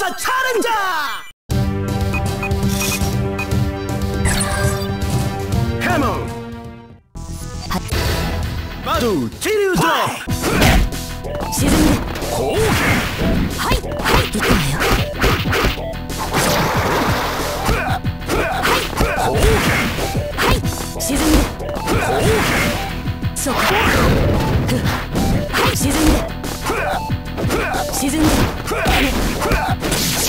the challenger! Hammer! Badu, Kiryu Drop! Shizumi! Kouken! Hai! Hai! Ikku wa yo! Hai! Kouken! Hai! Shizumi! Kouken! So, Hai! Shizumi! Shizumi! Crap! Crap!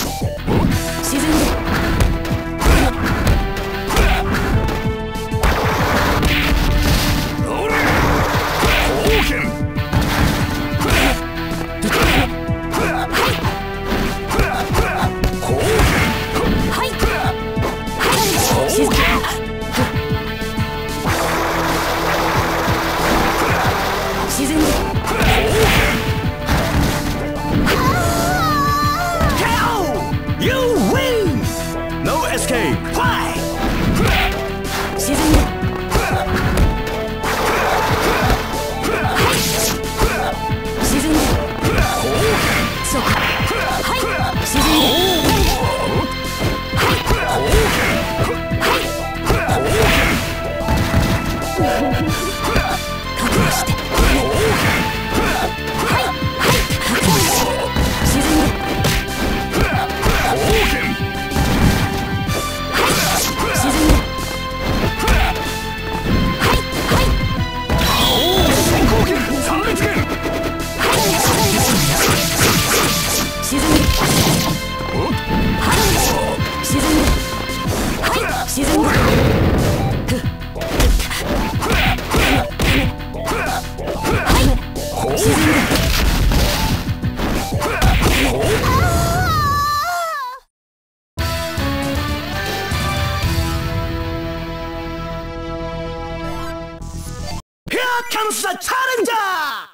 락향수사 챌린저!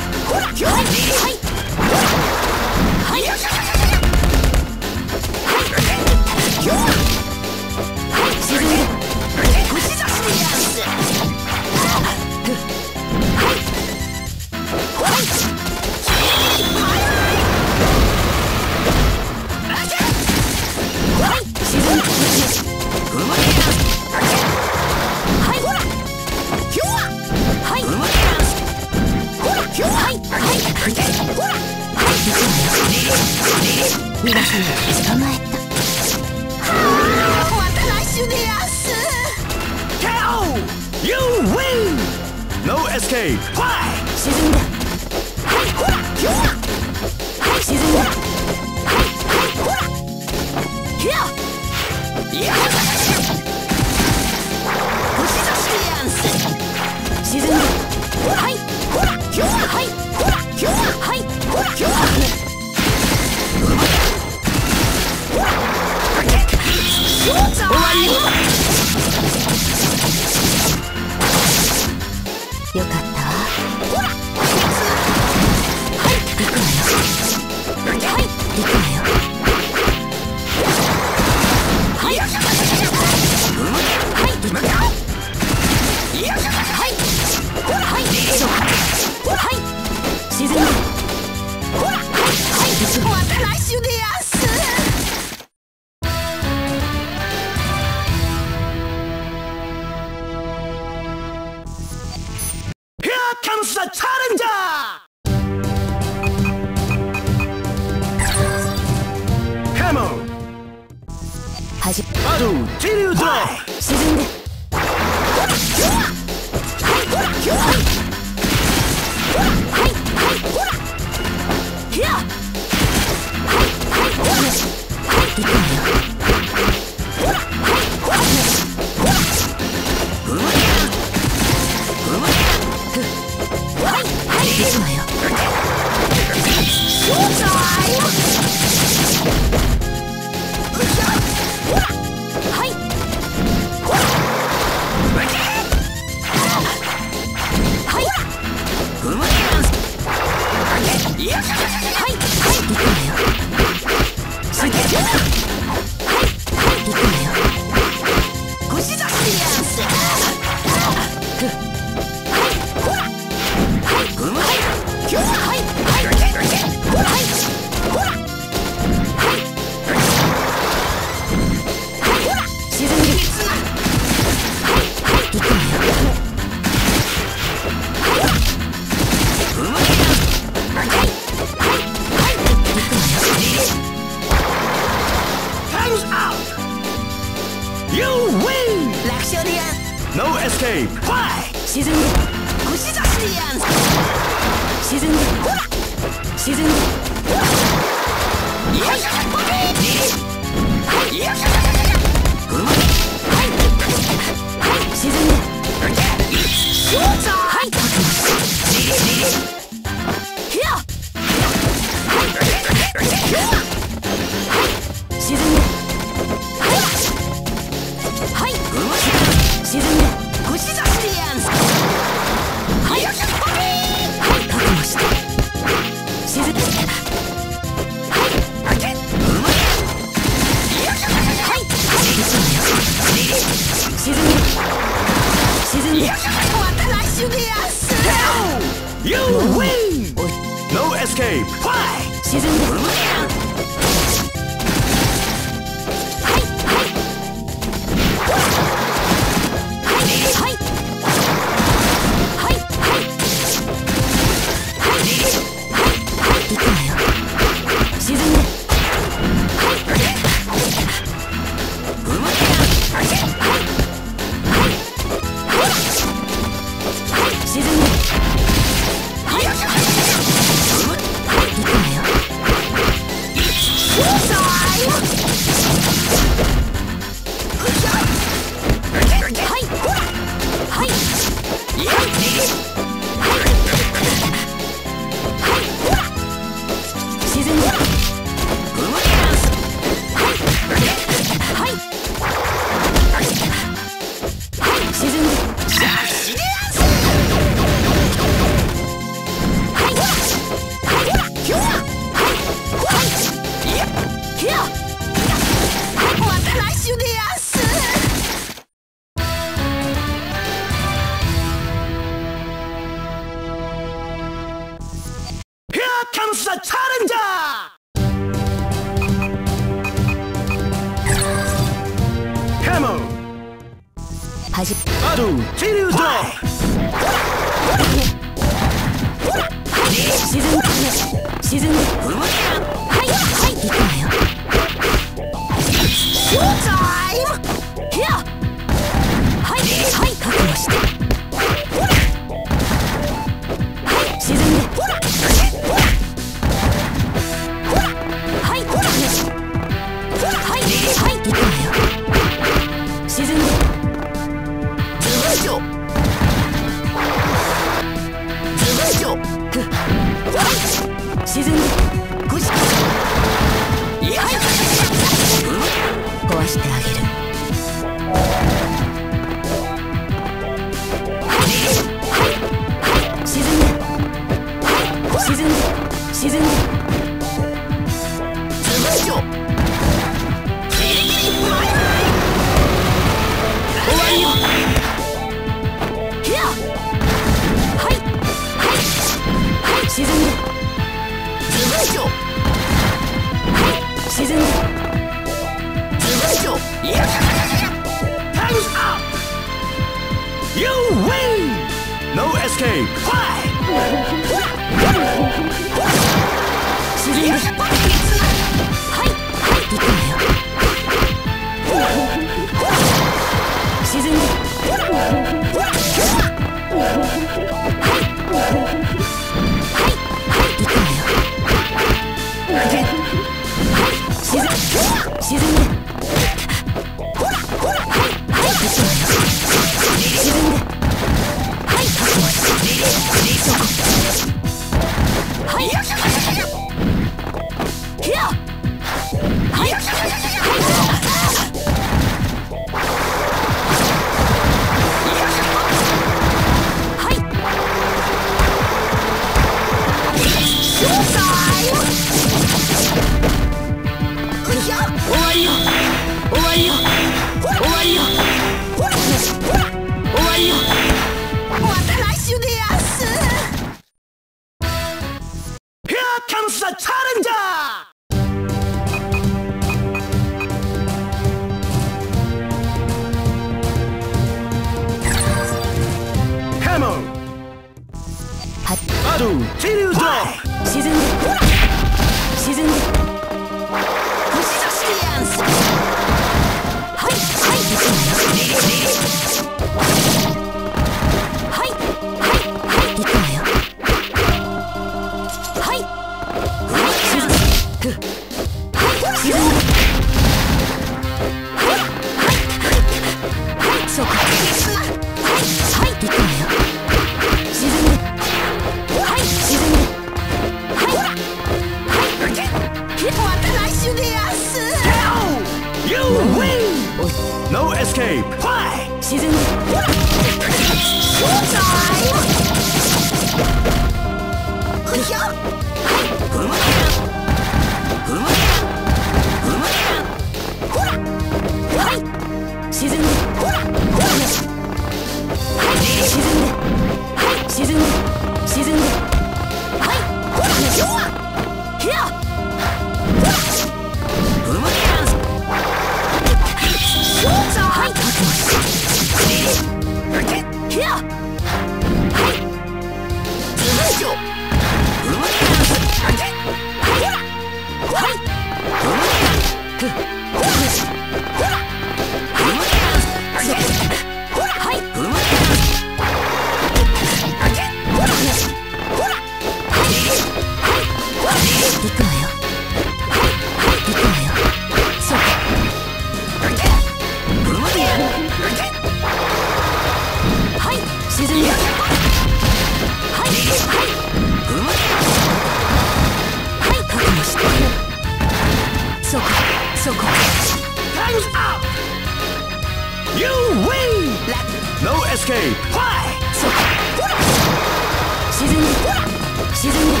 沈んで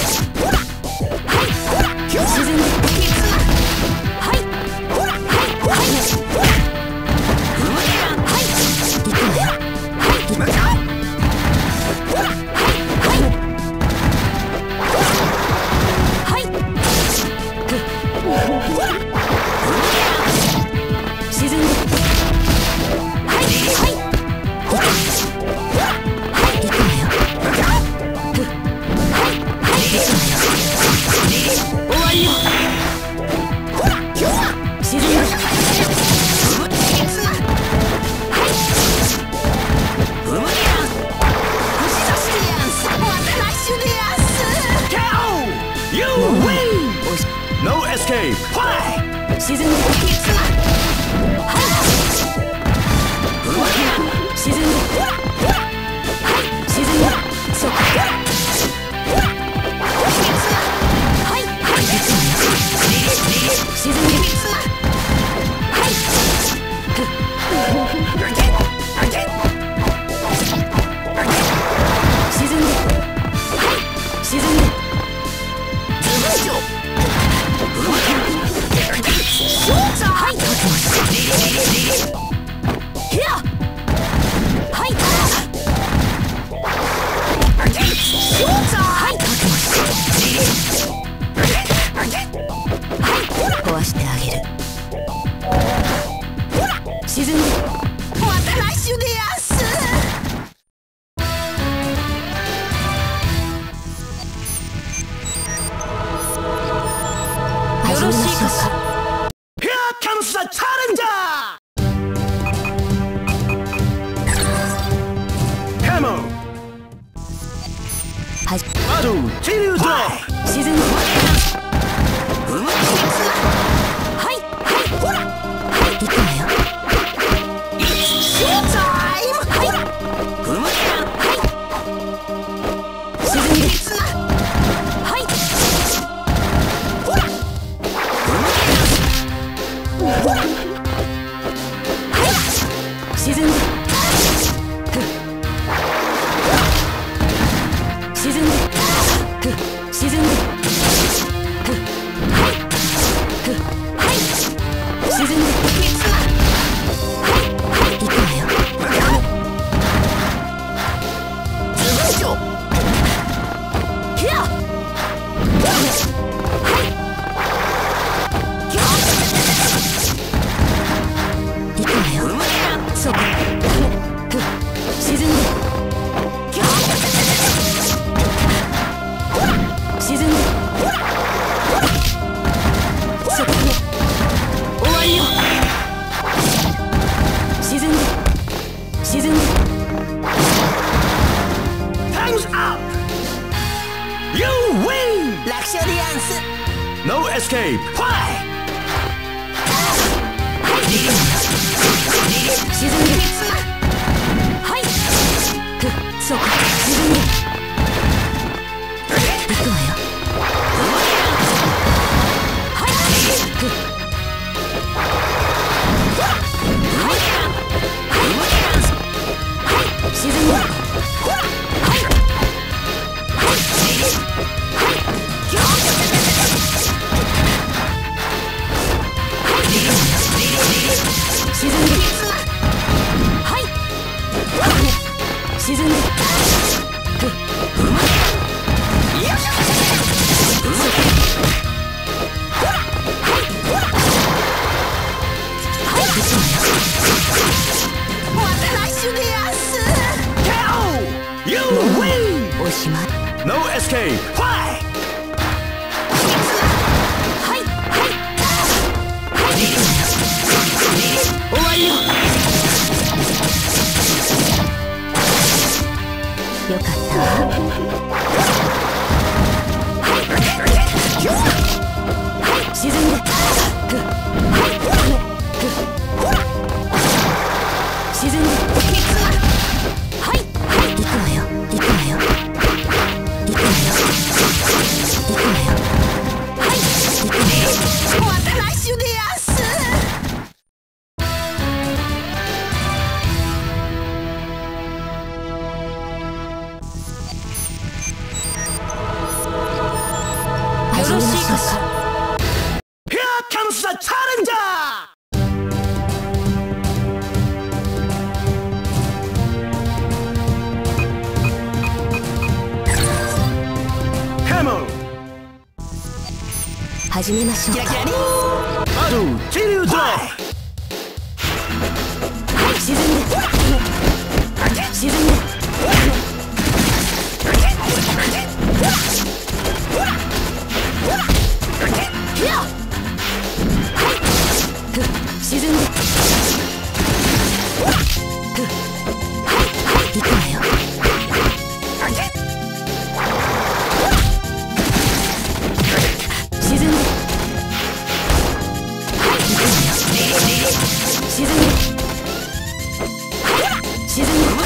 沈み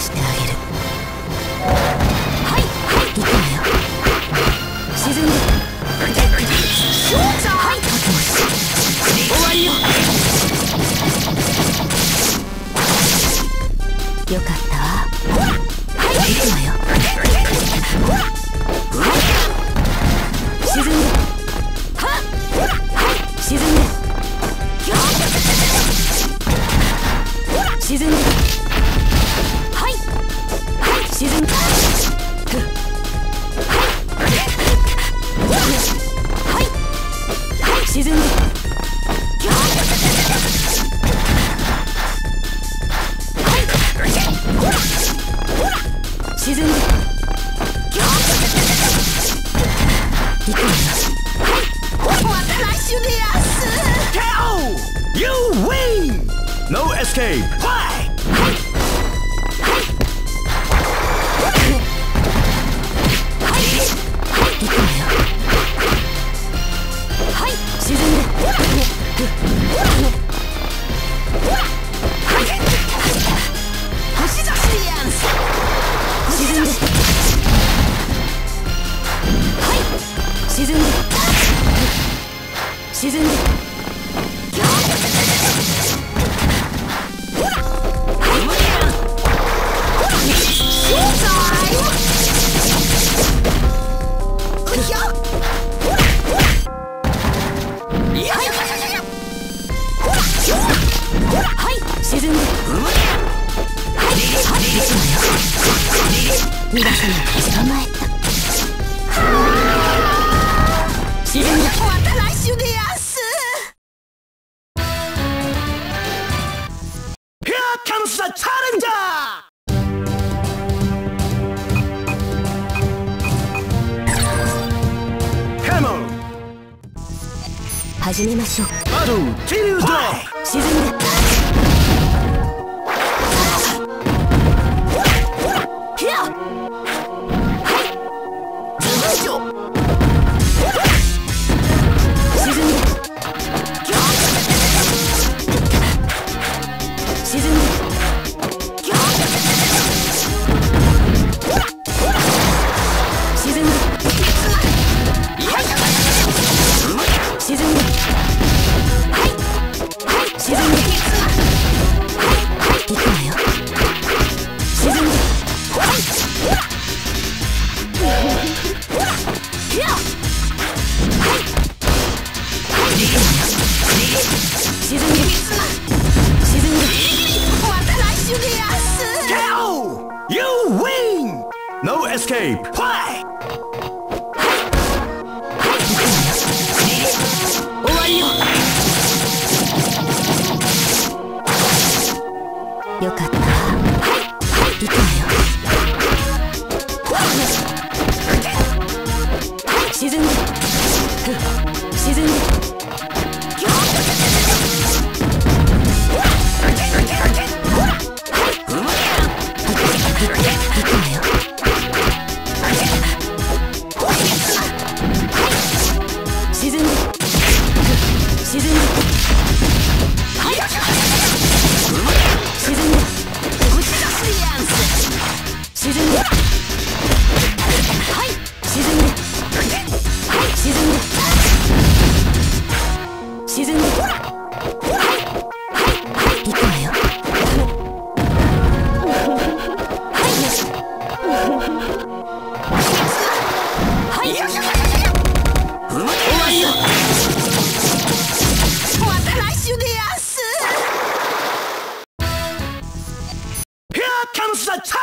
してあげる。はいはい。行くわよ。沈んで。はい終わりよ。よかったわ。はい行くわよ。始めましょう。沈んで。the time!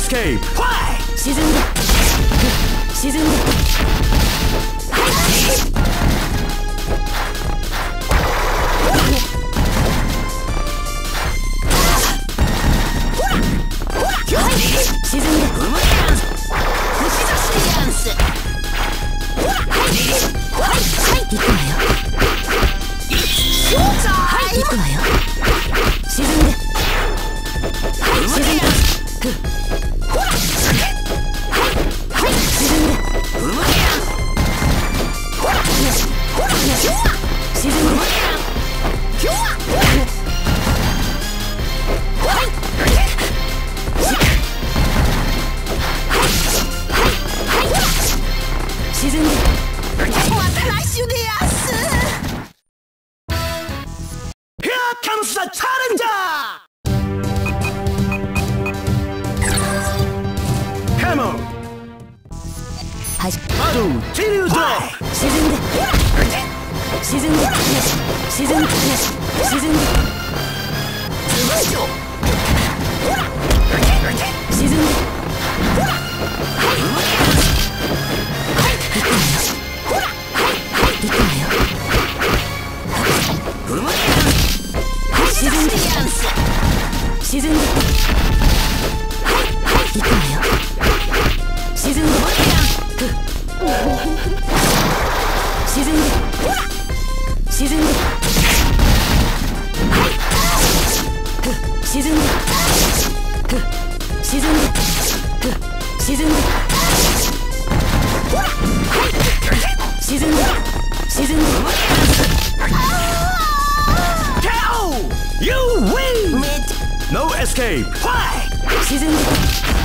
エスケープ沈んで沈んで Poisoned.